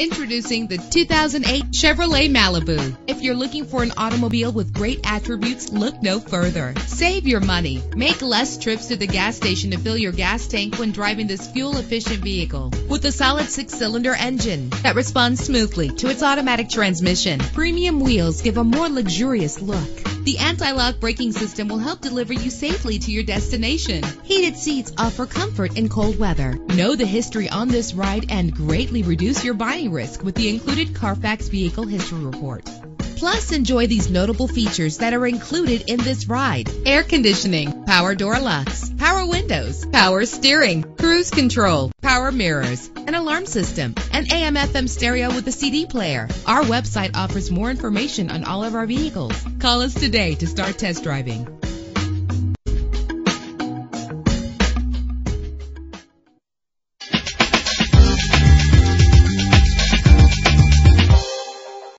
Introducing the 2008 Chevrolet Malibu. If you're looking for an automobile with great attributes, look no further. Save your money. Make less trips to the gas station to fill your gas tank when driving this fuel-efficient vehicle. With a solid six-cylinder engine that responds smoothly to its automatic transmission, premium wheels give a more luxurious look. The anti-lock braking system will help deliver you safely to your destination. Heated seats offer comfort in cold weather. Know the history on this ride and greatly reduce your buying risk with the included Carfax Vehicle History Report. Plus, enjoy these notable features that are included in this ride. Air conditioning, power door locks, power windows, power steering, cruise control, power mirrors, an alarm system, an AM FM stereo with a CD player. Our website offers more information on all of our vehicles. Call us today to start test driving.